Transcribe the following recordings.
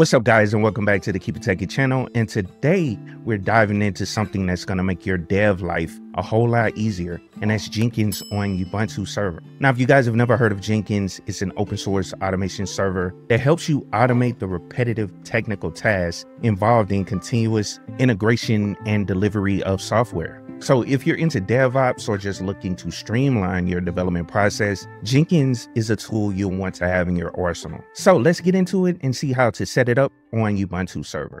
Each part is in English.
What's up, guys, and welcome back to the Keep It Techie channel. And today we're diving into something that's going to make your dev life a whole lot easier, and that's Jenkins on Ubuntu server. Now, if you guys have never heard of Jenkins, it's an open source automation server that helps you automate the repetitive technical tasks involved in continuous integration and delivery of software. So if you're into DevOps or just looking to streamline your development process, Jenkins is a tool you'll want to have in your arsenal. So let's get into it and see how to set it up on Ubuntu server.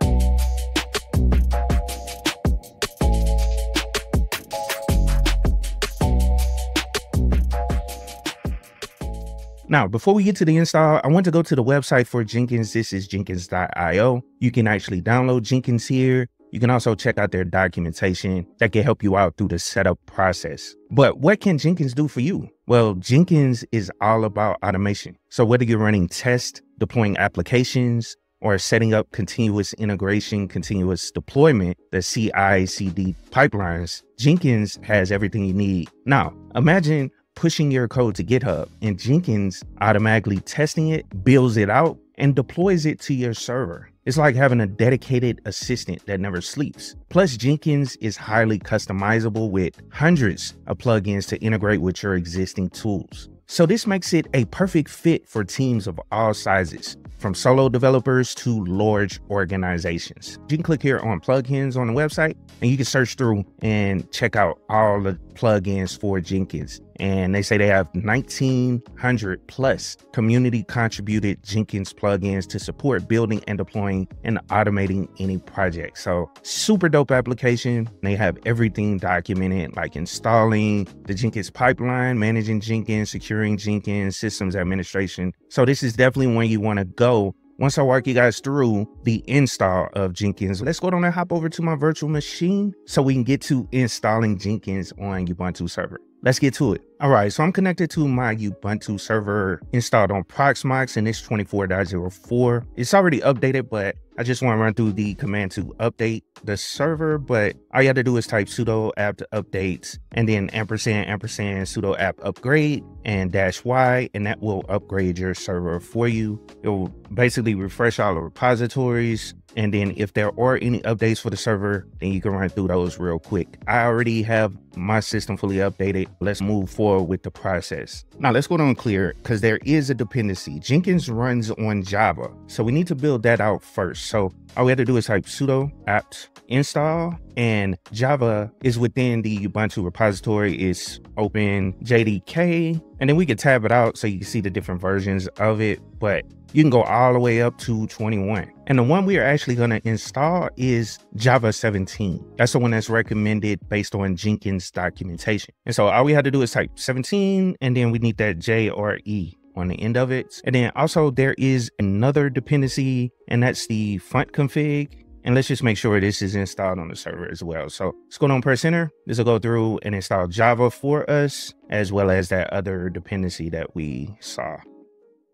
Now, before we get to the install, I want to go to the website for Jenkins. This is jenkins.io. You can actually download Jenkins here. You can also check out their documentation that can help you out through the setup process. But what can Jenkins do for you? Well, Jenkins is all about automation. So whether you're running tests, deploying applications, or setting up continuous integration, continuous deployment, the CI CD pipelines, Jenkins has everything you need. Now, imagine pushing your code to GitHub and Jenkins automatically testing it, builds it out, and deploys it to your server. It's like having a dedicated assistant that never sleeps. Plus, Jenkins is highly customizable with hundreds of plugins to integrate with your existing tools. So this makes it a perfect fit for teams of all sizes, from solo developers to large organizations. You can click here on plugins on the website and you can search through and check out all the plugins for Jenkins and they say they have 1900 plus community contributed Jenkins plugins to support building and deploying and automating any project. So super dope application. They have everything documented like installing the Jenkins pipeline, managing Jenkins, securing Jenkins, systems administration. So this is definitely when you want to go once I walk you guys through the install of Jenkins, let's go down and hop over to my virtual machine so we can get to installing Jenkins on Ubuntu server. Let's get to it. All right, so I'm connected to my Ubuntu server installed on Proxmox and it's 24.04. It's already updated, but I just want to run through the command to update the server, but all you have to do is type sudo apt updates and then ampersand ampersand sudo apt upgrade and dash y, and that will upgrade your server for you. It will basically refresh all the repositories, and then if there are any updates for the server, then you can run through those real quick. I already have my system fully updated. Let's move forward with the process. Now let's go down clear because there is a dependency. Jenkins runs on Java. So we need to build that out first. So all we have to do is type sudo apt install and Java is within the Ubuntu repository. It's open JDK and then we can tab it out so you can see the different versions of it. But you can go all the way up to 21. And the one we are actually going to install is Java 17. That's the one that's recommended based on Jenkins documentation. And so all we have to do is type 17 and then we need that J or E on the end of it. And then also there is another dependency and that's the fontconfig. And let's just make sure this is installed on the server as well. So let's go on press enter. This will go through and install Java for us, as well as that other dependency that we saw.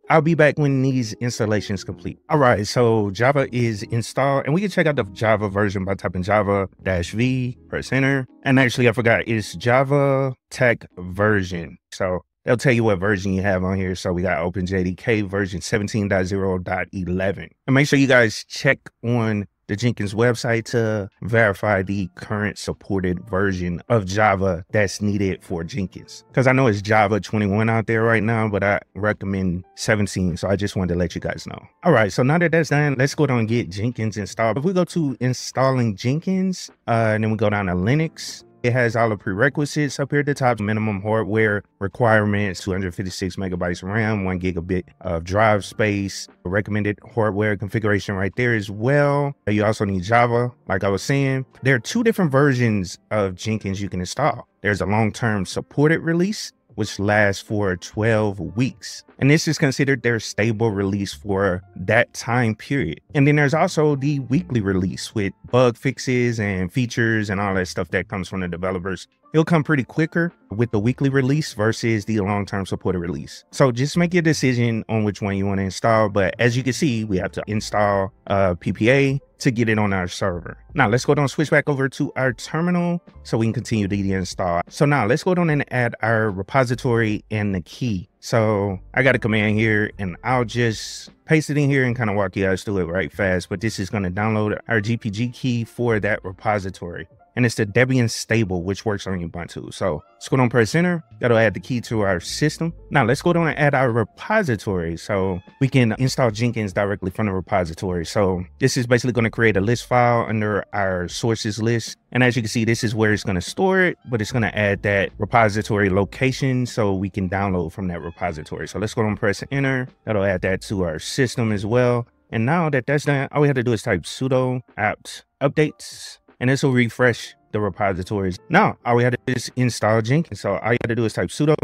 I'll be back when these installations complete. All right, so Java is installed and we can check out the Java version by typing Java dash V press enter. And actually I forgot, it's Java Tech version. So they'll tell you what version you have on here. So we got OpenJDK version 17.0.11. And make sure you guys check on the Jenkins website to verify the current supported version of Java that's needed for Jenkins. Because I know it's Java 21 out there right now, but I recommend 17. So I just wanted to let you guys know. All right, so now that that's done, let's go down and get Jenkins installed. If we go to installing Jenkins, uh, and then we go down to Linux, it has all the prerequisites up here at the top, minimum hardware requirements, 256 megabytes RAM, one gigabit of drive space, recommended hardware configuration right there as well. You also need Java, like I was saying. There are two different versions of Jenkins you can install. There's a long-term supported release which lasts for 12 weeks. And this is considered their stable release for that time period. And then there's also the weekly release with bug fixes and features and all that stuff that comes from the developers. It'll come pretty quicker with the weekly release versus the long-term supported release. So just make your decision on which one you want to install. But as you can see, we have to install uh, PPA to get it on our server. Now let's go down, switch back over to our terminal so we can continue the install. So now let's go down and add our repository and the key. So I got a command here and I'll just paste it in here and kind of walk you guys through it right fast. But this is going to download our GPG key for that repository and it's the Debian stable, which works on Ubuntu. So let's go down press enter. That'll add the key to our system. Now let's go down and add our repository. So we can install Jenkins directly from the repository. So this is basically going to create a list file under our sources list. And as you can see, this is where it's going to store it, but it's going to add that repository location so we can download from that repository. So let's go down and press enter. That'll add that to our system as well. And now that that's done, all we have to do is type sudo apt updates and this will refresh the repositories. Now, all we have to do is install Jenkins. So all you have to do is type sudo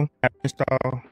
install,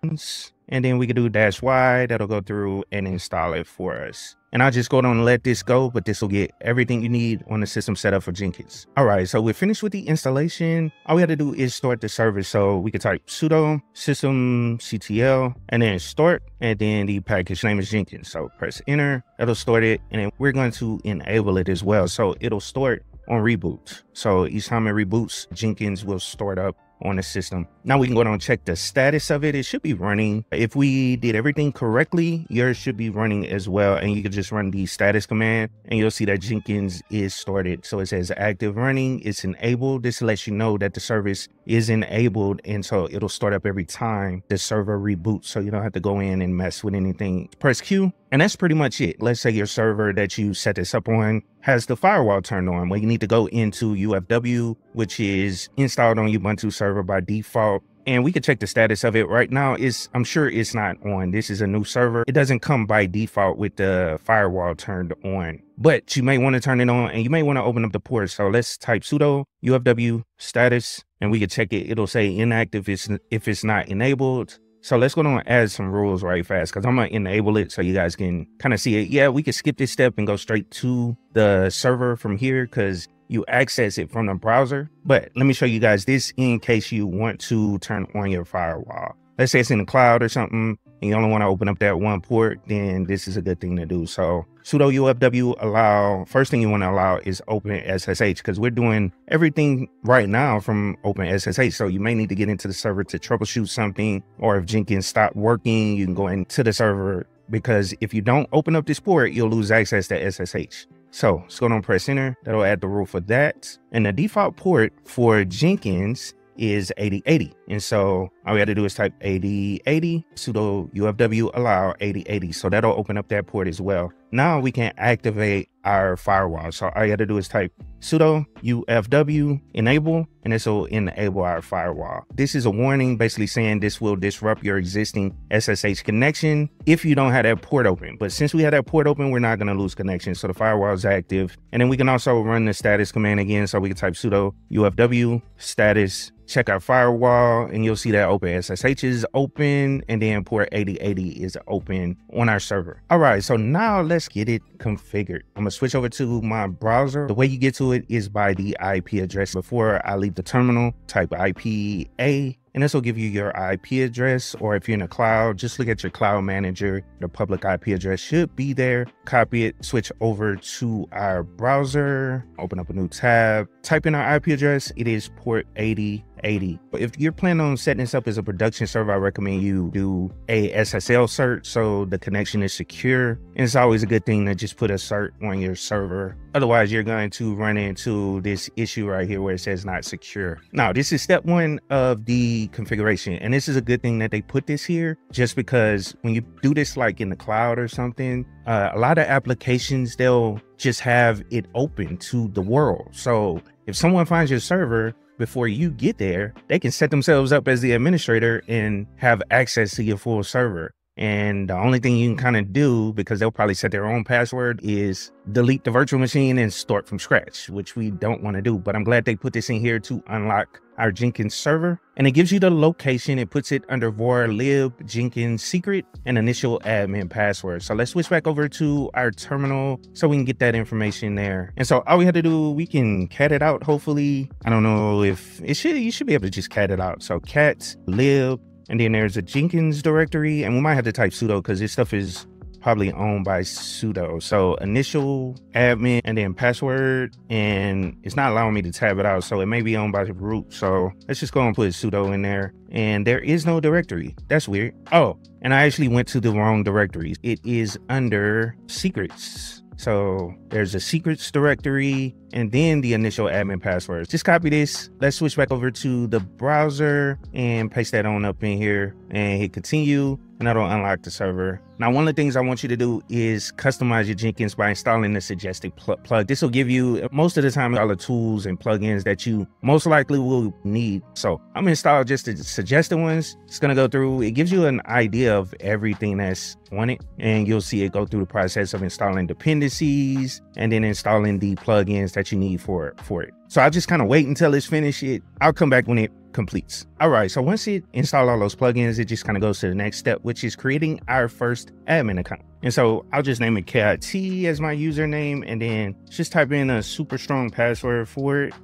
and then we can do dash y. That'll go through and install it for us. And I'll just go down and let this go, but this will get everything you need on the system set up for Jenkins. All right, so we're finished with the installation. All we have to do is start the service. So we can type sudo systemctl and then start, and then the package name is Jenkins. So press enter, that'll start it, and then we're going to enable it as well. So it'll start on reboot. So each time it reboots, Jenkins will start up on the system. Now we can go down and check the status of it. It should be running. If we did everything correctly, yours should be running as well. And you can just run the status command and you'll see that Jenkins is started. So it says active running, it's enabled. This lets you know that the service is enabled. And so it'll start up every time the server reboots. So you don't have to go in and mess with anything. Press Q and that's pretty much it. Let's say your server that you set this up on has the firewall turned on. Well, you need to go into UFW, which is installed on Ubuntu server by default. And we can check the status of it right now. Is I'm sure it's not on. This is a new server. It doesn't come by default with the firewall turned on, but you may want to turn it on and you may want to open up the port. So let's type sudo UFW status and we can check it. It'll say inactive if it's not enabled. So let's go and add some rules right fast because I'm gonna enable it so you guys can kind of see it. Yeah, we can skip this step and go straight to the server from here because you access it from the browser. But let me show you guys this in case you want to turn on your firewall let's say it's in the cloud or something, and you only want to open up that one port, then this is a good thing to do. So sudo UFW allow, first thing you want to allow is open SSH because we're doing everything right now from open SSH. So you may need to get into the server to troubleshoot something, or if Jenkins stopped working, you can go into the server because if you don't open up this port, you'll lose access to SSH. So let's go and press enter. That'll add the rule for that. And the default port for Jenkins is 8080. And so all we have to do is type 8080 sudo ufw allow 8080. So that'll open up that port as well. Now we can activate our firewall. So all you have to do is type sudo ufw enable, and this will enable our firewall. This is a warning basically saying this will disrupt your existing SSH connection if you don't have that port open. But since we have that port open, we're not going to lose connection. So the firewall is active. And then we can also run the status command again. So we can type sudo ufw status check our firewall and you'll see that open SSH is open and then port 8080 is open on our server. All right, so now let's get it configured. I'm gonna switch over to my browser. The way you get to it is by the IP address. Before I leave the terminal, type IPA and this will give you your IP address, or if you're in a cloud, just look at your cloud manager. The public IP address should be there. Copy it, switch over to our browser, open up a new tab, type in our IP address. It is port 80. 80. If you're planning on setting this up as a production server, I recommend you do a SSL cert so the connection is secure. And it's always a good thing to just put a cert on your server. Otherwise, you're going to run into this issue right here where it says not secure. Now, this is step one of the configuration. And this is a good thing that they put this here just because when you do this like in the cloud or something, uh, a lot of applications, they'll just have it open to the world. So if someone finds your server, before you get there, they can set themselves up as the administrator and have access to your full server. And the only thing you can kind of do, because they'll probably set their own password, is delete the virtual machine and start from scratch, which we don't want to do. But I'm glad they put this in here to unlock our Jenkins server. And it gives you the location. It puts it under var lib Jenkins secret and initial admin password. So let's switch back over to our terminal so we can get that information there. And so all we had to do, we can cat it out, hopefully. I don't know if it should, you should be able to just cat it out. So cat lib and then there's a Jenkins directory, and we might have to type sudo because this stuff is probably owned by sudo. So initial admin and then password, and it's not allowing me to tab it out. So it may be owned by the root. So let's just go and put sudo in there. And there is no directory. That's weird. Oh, and I actually went to the wrong directory. It is under secrets. So there's a secrets directory and then the initial admin passwords. Just copy this. Let's switch back over to the browser and paste that on up in here and hit continue and that'll unlock the server. Now, one of the things I want you to do is customize your Jenkins by installing the suggested pl plug. This will give you most of the time all the tools and plugins that you most likely will need. So I'm gonna install just the suggested ones. It's gonna go through, it gives you an idea of everything that's it and you'll see it go through the process of installing dependencies and then installing the plugins that you need for, for it. So I'll just kind of wait until it's finished. It, I'll come back when it completes. All right, so once it install all those plugins, it just kind of goes to the next step, which is creating our first admin account. And so I'll just name it KIT as my username and then just type in a super strong password for it.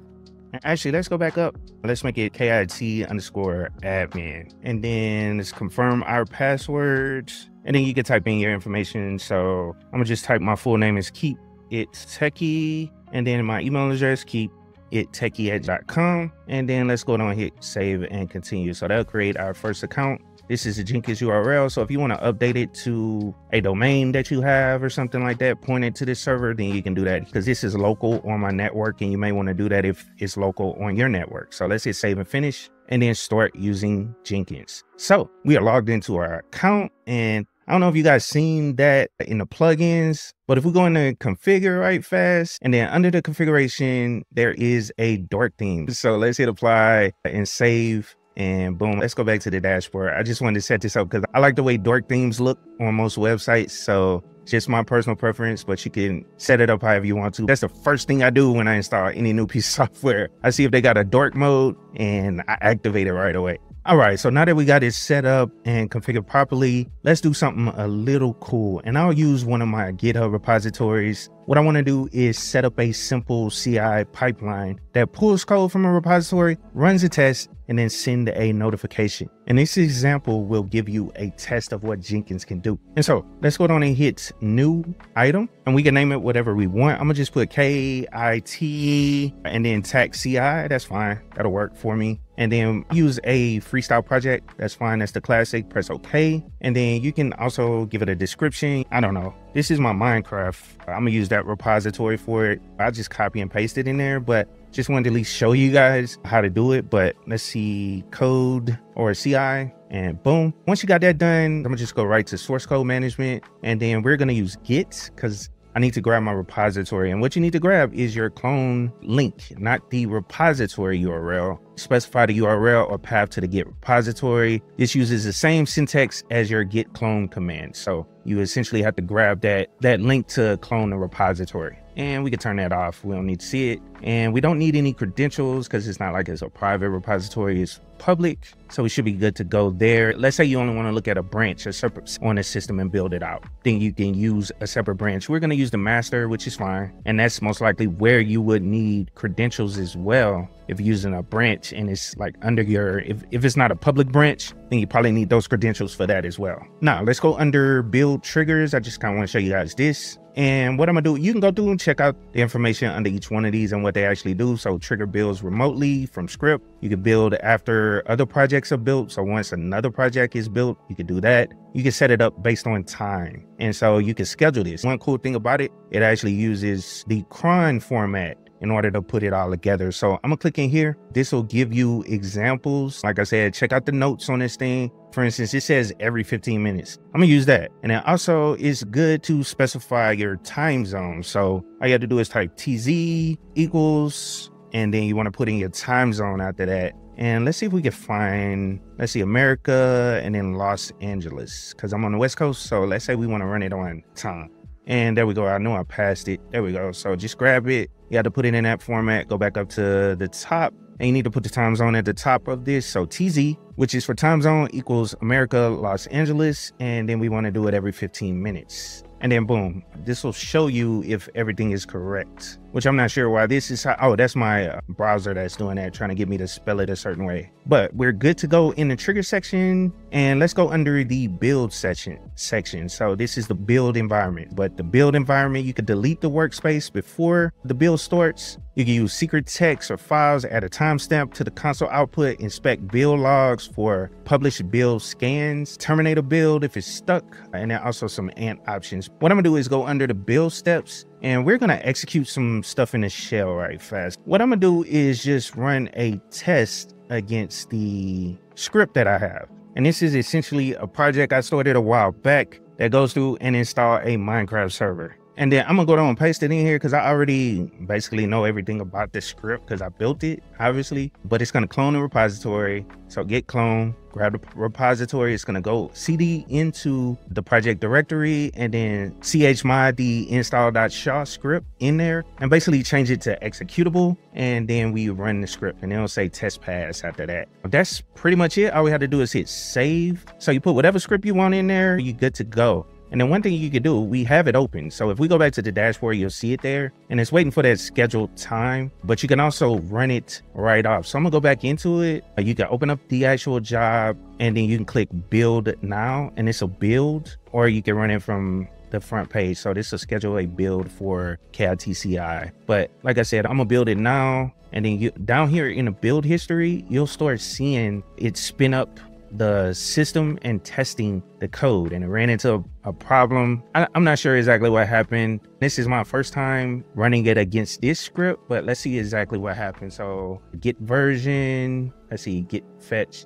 Actually, let's go back up. Let's make it KIT underscore admin. And then let's confirm our password. And then you can type in your information. So I'm gonna just type my full name is keep it techie. And then my email address, keep it techieedge.com. And then let's go down and hit save and continue. So that'll create our first account. This is a Jenkins URL. So if you want to update it to a domain that you have or something like that, point it to this server, then you can do that because this is local on my network and you may want to do that if it's local on your network. So let's hit save and finish and then start using Jenkins. So we are logged into our account and I don't know if you guys seen that in the plugins, but if we go into configure right fast, and then under the configuration, there is a dark theme. So let's hit apply and save and boom, let's go back to the dashboard. I just wanted to set this up because I like the way dark themes look on most websites. So just my personal preference, but you can set it up however you want to. That's the first thing I do when I install any new piece of software. I see if they got a dark mode and I activate it right away. All right, so now that we got it set up and configured properly, let's do something a little cool. And I'll use one of my GitHub repositories. What I wanna do is set up a simple CI pipeline that pulls code from a repository, runs a test, and then send a notification. And this example will give you a test of what Jenkins can do. And so let's go down and hit new item and we can name it whatever we want. I'm gonna just put K-I-T and then tag CI, that's fine, that'll work for me. And then use a freestyle project, that's fine, that's the classic, press okay. And then you can also give it a description. I don't know, this is my Minecraft. I'm gonna use that repository for it. I just copy and paste it in there, but just wanted to at least show you guys how to do it. But let's see code or CI and boom. Once you got that done, I'm gonna just go right to source code management and then we're gonna use Git because I need to grab my repository. And what you need to grab is your clone link, not the repository URL. Specify the URL or path to the Git repository. This uses the same syntax as your git clone command. So you essentially have to grab that, that link to clone the repository and we can turn that off. We don't need to see it. And we don't need any credentials because it's not like it's a private repository, it's public. So we should be good to go there. Let's say you only want to look at a branch a separate on a system and build it out. Then you can use a separate branch. We're going to use the master, which is fine. And that's most likely where you would need credentials as well. If you're using a branch and it's like under your, if, if it's not a public branch, then you probably need those credentials for that as well. Now let's go under build triggers. I just kind of want to show you guys this. And what I'm gonna do, you can go through and check out the information under each one of these and what they actually do. So trigger builds remotely from script. You can build after other projects are built. So once another project is built, you can do that. You can set it up based on time. And so you can schedule this. One cool thing about it, it actually uses the cron format in order to put it all together. So I'm gonna click in here. This will give you examples. Like I said, check out the notes on this thing. For instance, it says every 15 minutes. I'm gonna use that. And then also it's good to specify your time zone. So all you have to do is type TZ equals, and then you wanna put in your time zone after that. And let's see if we can find, let's see, America and then Los Angeles, because I'm on the West Coast. So let's say we want to run it on time. And there we go. I know I passed it. There we go. So just grab it. You have to put it in that format. Go back up to the top. And you need to put the time zone at the top of this. So TZ, which is for time zone, equals America, Los Angeles. And then we want to do it every 15 minutes. And then boom, this will show you if everything is correct, which I'm not sure why this is. How, oh, that's my uh, browser that's doing that, trying to get me to spell it a certain way. But we're good to go in the trigger section and let's go under the build section section. So this is the build environment, but the build environment, you could delete the workspace before the build starts. You can use secret text or files, add a timestamp to the console output, inspect build logs for published build scans, terminate a build if it's stuck, and then also some ant options. What I'm gonna do is go under the build steps and we're gonna execute some stuff in the shell right fast. What I'm gonna do is just run a test against the script that I have. And this is essentially a project I started a while back that goes through and install a Minecraft server. And then I'm gonna go down and paste it in here because I already basically know everything about this script because I built it, obviously. But it's gonna clone the repository. So git clone, grab the repository. It's gonna go cd into the project directory and then chmod the install.sha script in there and basically change it to executable. And then we run the script and it'll say test pass after that. That's pretty much it. All we have to do is hit save. So you put whatever script you want in there, you're good to go. And then one thing you could do, we have it open. So if we go back to the dashboard, you'll see it there and it's waiting for that scheduled time, but you can also run it right off. So I'm gonna go back into it. Uh, you can open up the actual job and then you can click build now and it's a build or you can run it from the front page. So this will schedule a build for KITCI. But like I said, I'm gonna build it now. And then you down here in the build history, you'll start seeing it spin up the system and testing the code and it ran into a, a problem. I, am not sure exactly what happened. This is my first time running it against this script, but let's see exactly what happened. So git version, let's see, git fetch,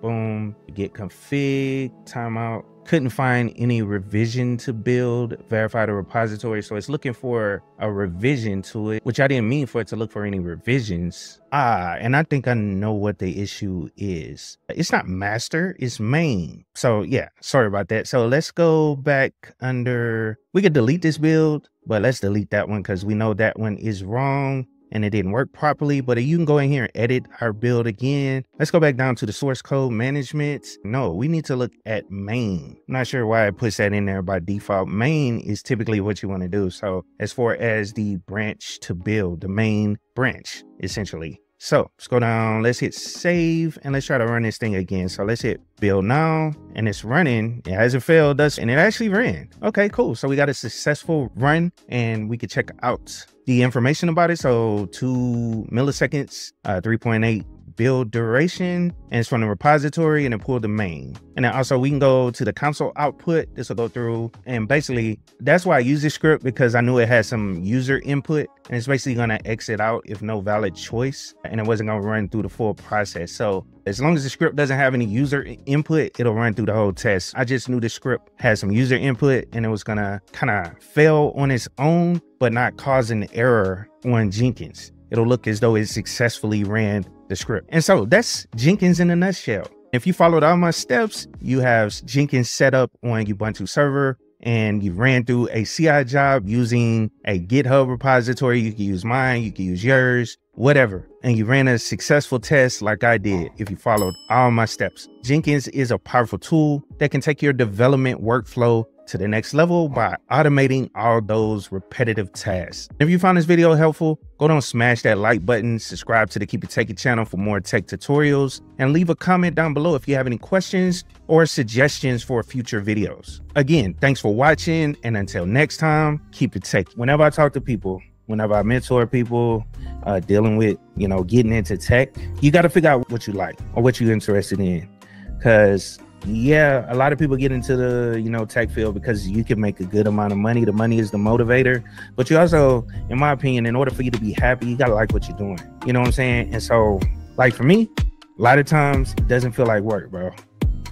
boom, git config, timeout, couldn't find any revision to build, verify the repository. So it's looking for a revision to it, which I didn't mean for it to look for any revisions. Ah, and I think I know what the issue is. It's not master, it's main. So yeah, sorry about that. So let's go back under, we could delete this build, but let's delete that one because we know that one is wrong and it didn't work properly, but you can go in here and edit our build again. Let's go back down to the source code management. No, we need to look at main. Not sure why it puts that in there by default. Main is typically what you want to do. So as far as the branch to build, the main branch, essentially. So let's go down, let's hit save and let's try to run this thing again. So let's hit build now and it's running. It hasn't failed us and it actually ran. Okay, cool. So we got a successful run and we could check out the information about it. So two milliseconds, uh, 3.8 build duration and it's from the repository and then pull the main. And then also we can go to the console output. This will go through and basically that's why I use this script because I knew it had some user input and it's basically gonna exit out if no valid choice and it wasn't gonna run through the full process. So as long as the script doesn't have any user input, it'll run through the whole test. I just knew the script had some user input and it was gonna kind of fail on its own, but not cause an error on Jenkins. It'll look as though it successfully ran the script. And so that's Jenkins in a nutshell. If you followed all my steps, you have Jenkins set up on Ubuntu server and you ran through a CI job using a GitHub repository. You can use mine, you can use yours, whatever. And you ran a successful test like I did if you followed all my steps. Jenkins is a powerful tool that can take your development workflow to the next level by automating all those repetitive tasks. If you found this video helpful, go down smash that like button, subscribe to the Keep It Techie channel for more tech tutorials, and leave a comment down below if you have any questions or suggestions for future videos. Again, thanks for watching, and until next time, keep it tech. Whenever I talk to people, whenever I mentor people uh, dealing with, you know, getting into tech, you got to figure out what you like or what you're interested in. Because yeah, a lot of people get into the you know tech field because you can make a good amount of money. The money is the motivator, but you also, in my opinion, in order for you to be happy, you gotta like what you're doing. You know what I'm saying? And so, like for me, a lot of times it doesn't feel like work, bro.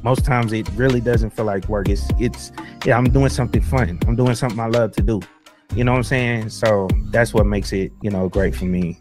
Most times it really doesn't feel like work. It's it's yeah, I'm doing something fun. I'm doing something I love to do. You know what I'm saying? So that's what makes it you know great for me.